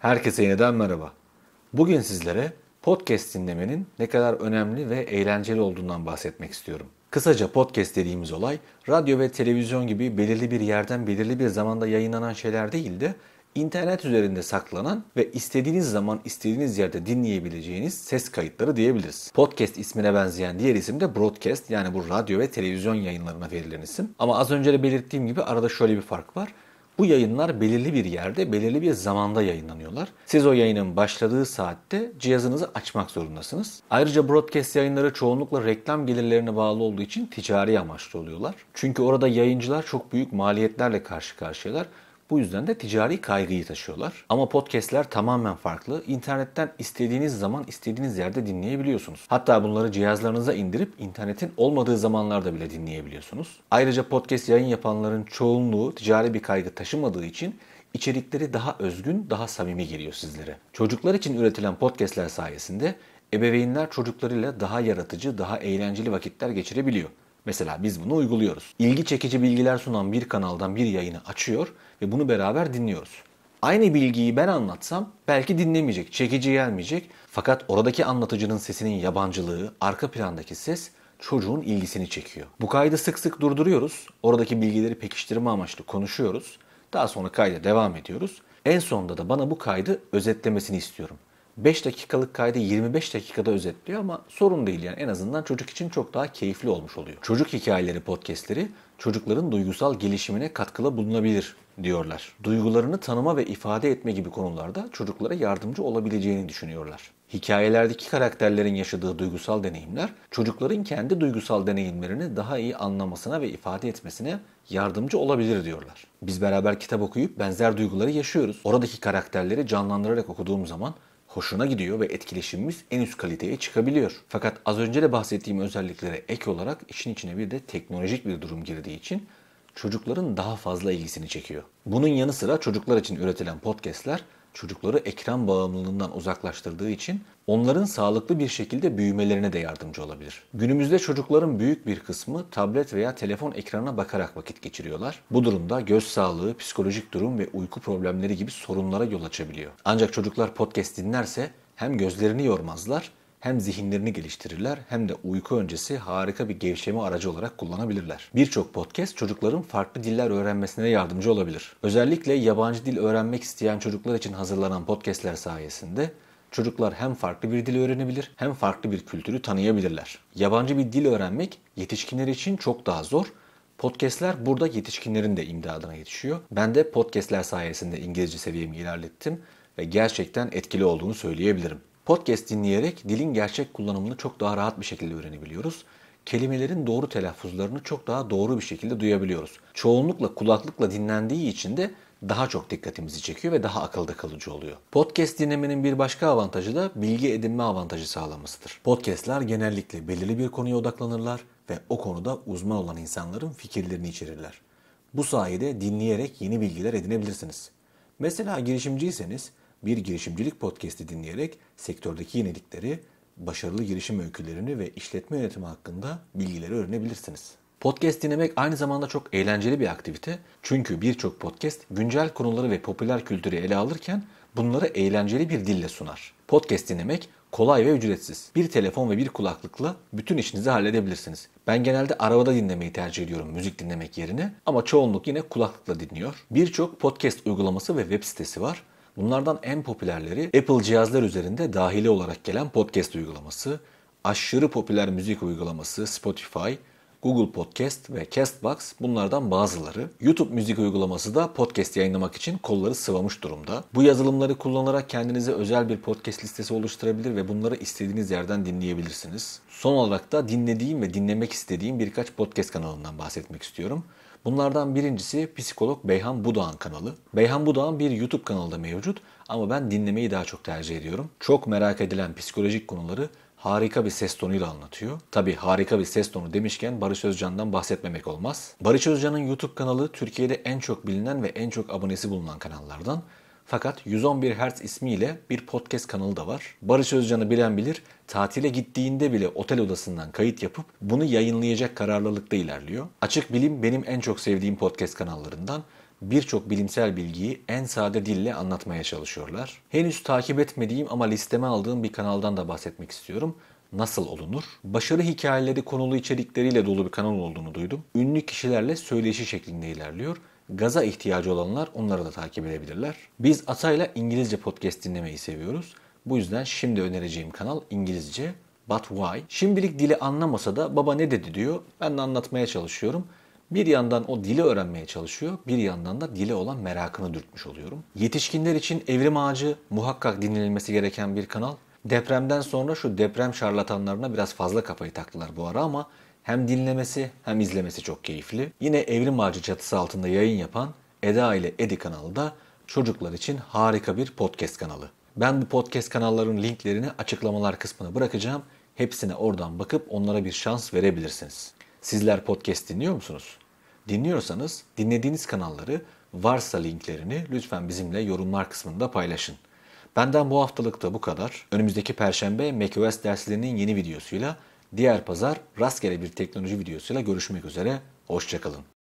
Herkese yeniden merhaba. Bugün sizlere podcast dinlemenin ne kadar önemli ve eğlenceli olduğundan bahsetmek istiyorum. Kısaca podcast dediğimiz olay radyo ve televizyon gibi belirli bir yerden belirli bir zamanda yayınlanan şeyler değil de internet üzerinde saklanan ve istediğiniz zaman istediğiniz yerde dinleyebileceğiniz ses kayıtları diyebiliriz. Podcast ismine benzeyen diğer isim de broadcast yani bu radyo ve televizyon yayınlarına verilen isim. Ama az önce de belirttiğim gibi arada şöyle bir fark var. Bu yayınlar belirli bir yerde, belirli bir zamanda yayınlanıyorlar. Siz o yayının başladığı saatte cihazınızı açmak zorundasınız. Ayrıca broadcast yayınları çoğunlukla reklam gelirlerine bağlı olduğu için ticari amaçlı oluyorlar. Çünkü orada yayıncılar çok büyük maliyetlerle karşı karşıyalar. Bu yüzden de ticari kaygıyı taşıyorlar. Ama podcastler tamamen farklı. İnternetten istediğiniz zaman istediğiniz yerde dinleyebiliyorsunuz. Hatta bunları cihazlarınıza indirip internetin olmadığı zamanlarda bile dinleyebiliyorsunuz. Ayrıca podcast yayın yapanların çoğunluğu ticari bir kaygı taşımadığı için içerikleri daha özgün, daha samimi geliyor sizlere. Çocuklar için üretilen podcastler sayesinde ebeveynler çocuklarıyla daha yaratıcı, daha eğlenceli vakitler geçirebiliyor. Mesela biz bunu uyguluyoruz. İlgi çekici bilgiler sunan bir kanaldan bir yayını açıyor ve bunu beraber dinliyoruz. Aynı bilgiyi ben anlatsam belki dinlemeyecek, çekici gelmeyecek. Fakat oradaki anlatıcının sesinin yabancılığı, arka plandaki ses çocuğun ilgisini çekiyor. Bu kaydı sık sık durduruyoruz. Oradaki bilgileri pekiştirme amaçlı konuşuyoruz. Daha sonra kayda devam ediyoruz. En sonunda da bana bu kaydı özetlemesini istiyorum. 5 dakikalık kaydı 25 dakikada özetliyor ama sorun değil yani en azından çocuk için çok daha keyifli olmuş oluyor. Çocuk hikayeleri podcastleri çocukların duygusal gelişimine katkıla bulunabilir diyorlar. Duygularını tanıma ve ifade etme gibi konularda çocuklara yardımcı olabileceğini düşünüyorlar. Hikayelerdeki karakterlerin yaşadığı duygusal deneyimler çocukların kendi duygusal deneyimlerini daha iyi anlamasına ve ifade etmesine yardımcı olabilir diyorlar. Biz beraber kitap okuyup benzer duyguları yaşıyoruz. Oradaki karakterleri canlandırarak okuduğum zaman hoşuna gidiyor ve etkileşimimiz en üst kaliteye çıkabiliyor. Fakat az önce de bahsettiğim özelliklere ek olarak işin içine bir de teknolojik bir durum girdiği için çocukların daha fazla ilgisini çekiyor. Bunun yanı sıra çocuklar için üretilen podcastler çocukları ekran bağımlılığından uzaklaştırdığı için onların sağlıklı bir şekilde büyümelerine de yardımcı olabilir. Günümüzde çocukların büyük bir kısmı tablet veya telefon ekranına bakarak vakit geçiriyorlar. Bu durumda göz sağlığı, psikolojik durum ve uyku problemleri gibi sorunlara yol açabiliyor. Ancak çocuklar podcast dinlerse hem gözlerini yormazlar hem zihinlerini geliştirirler hem de uyku öncesi harika bir gevşeme aracı olarak kullanabilirler. Birçok podcast çocukların farklı diller öğrenmesine yardımcı olabilir. Özellikle yabancı dil öğrenmek isteyen çocuklar için hazırlanan podcastler sayesinde çocuklar hem farklı bir dil öğrenebilir hem farklı bir kültürü tanıyabilirler. Yabancı bir dil öğrenmek yetişkinler için çok daha zor. Podcast'ler burada yetişkinlerin de imdadına yetişiyor. Ben de podcast'ler sayesinde İngilizce seviyemi ilerlettim ve gerçekten etkili olduğunu söyleyebilirim. Podcast dinleyerek dilin gerçek kullanımını çok daha rahat bir şekilde öğrenebiliyoruz. Kelimelerin doğru telaffuzlarını çok daha doğru bir şekilde duyabiliyoruz. Çoğunlukla kulaklıkla dinlendiği için de daha çok dikkatimizi çekiyor ve daha akılda kalıcı oluyor. Podcast dinlemenin bir başka avantajı da bilgi edinme avantajı sağlamasıdır. Podcast'ler genellikle belirli bir konuya odaklanırlar ve o konuda uzman olan insanların fikirlerini içerirler. Bu sayede dinleyerek yeni bilgiler edinebilirsiniz. Mesela girişimciyseniz bir girişimcilik podcast'i dinleyerek sektördeki yenilikleri, başarılı girişim öykülerini ve işletme yönetimi hakkında bilgileri öğrenebilirsiniz. Podcast dinlemek aynı zamanda çok eğlenceli bir aktivite. Çünkü birçok podcast güncel konuları ve popüler kültürü ele alırken bunları eğlenceli bir dille sunar. Podcast dinlemek kolay ve ücretsiz. Bir telefon ve bir kulaklıkla bütün işinizi halledebilirsiniz. Ben genelde arabada dinlemeyi tercih ediyorum müzik dinlemek yerine ama çoğunluk yine kulaklıkla dinliyor. Birçok podcast uygulaması ve web sitesi var. Bunlardan en popülerleri Apple cihazlar üzerinde dahili olarak gelen podcast uygulaması, aşırı popüler müzik uygulaması Spotify, Google Podcast ve Castbox bunlardan bazıları. YouTube müzik uygulaması da podcast yayınlamak için kolları sıvamış durumda. Bu yazılımları kullanarak kendinize özel bir podcast listesi oluşturabilir ve bunları istediğiniz yerden dinleyebilirsiniz. Son olarak da dinlediğim ve dinlemek istediğim birkaç podcast kanalından bahsetmek istiyorum. Bunlardan birincisi psikolog Beyhan Budağ'ın kanalı. Beyhan Budağ'ın bir YouTube kanalı da mevcut ama ben dinlemeyi daha çok tercih ediyorum. Çok merak edilen psikolojik konuları harika bir ses tonuyla anlatıyor. Tabi harika bir ses tonu demişken Barış Özcan'dan bahsetmemek olmaz. Barış Özcan'ın YouTube kanalı Türkiye'de en çok bilinen ve en çok abonesi bulunan kanallardan. Fakat 111 Hz ismiyle bir podcast kanalı da var. Barış Özcan'ı bilen bilir, tatile gittiğinde bile otel odasından kayıt yapıp bunu yayınlayacak kararlılıkta ilerliyor. Açık Bilim benim en çok sevdiğim podcast kanallarından. Birçok bilimsel bilgiyi en sade dille anlatmaya çalışıyorlar. Henüz takip etmediğim ama listeme aldığım bir kanaldan da bahsetmek istiyorum. Nasıl olunur? Başarı hikayeleri konulu içerikleriyle dolu bir kanal olduğunu duydum. Ünlü kişilerle söyleşi şeklinde ilerliyor. Gaza ihtiyacı olanlar onları da takip edebilirler. Biz Atay'la İngilizce podcast dinlemeyi seviyoruz. Bu yüzden şimdi önereceğim kanal İngilizce But Why? Şimdilik dili anlamasa da baba ne dedi diyor. Ben de anlatmaya çalışıyorum. Bir yandan o dili öğrenmeye çalışıyor, bir yandan da dile olan merakını dürtmüş oluyorum. Yetişkinler için Evrim Ağacı muhakkak dinlenilmesi gereken bir kanal. Depremden sonra şu deprem şarlatanlarına biraz fazla kafayı taktılar bu ara ama hem dinlemesi hem izlemesi çok keyifli. Yine Evrim Ağacı çatısı altında yayın yapan Eda ile Edi kanalı da çocuklar için harika bir podcast kanalı. Ben bu podcast kanalların linklerini açıklamalar kısmına bırakacağım. Hepsine oradan bakıp onlara bir şans verebilirsiniz. Sizler podcast dinliyor musunuz? Dinliyorsanız dinlediğiniz kanalları varsa linklerini lütfen bizimle yorumlar kısmında paylaşın. Benden bu haftalık da bu kadar. Önümüzdeki perşembe macOS derslerinin yeni videosuyla, diğer pazar rastgele bir teknoloji videosuyla görüşmek üzere. Hoşçakalın.